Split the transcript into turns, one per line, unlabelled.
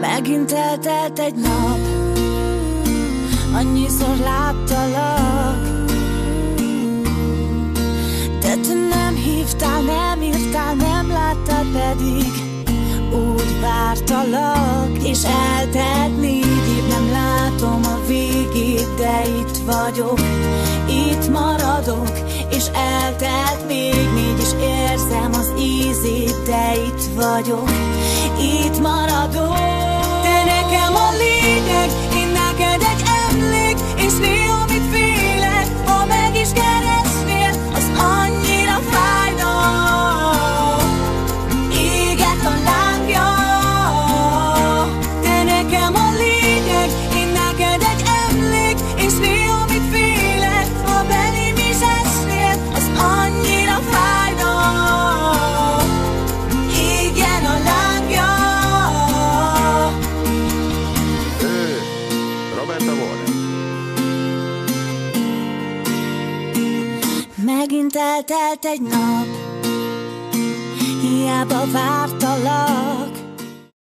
Megint eltelt egy nap. Annyiszor láttalak. De te nem hívtál, nem írtál, nem láttál pedig Úgy vártalak. És eltelt négy év, nem látom a végét De itt vagyok, itt maradok És eltelt még négy és érzem az ízét De itt vagyok, itt maradok Megint eltelt egy nap Hiába várt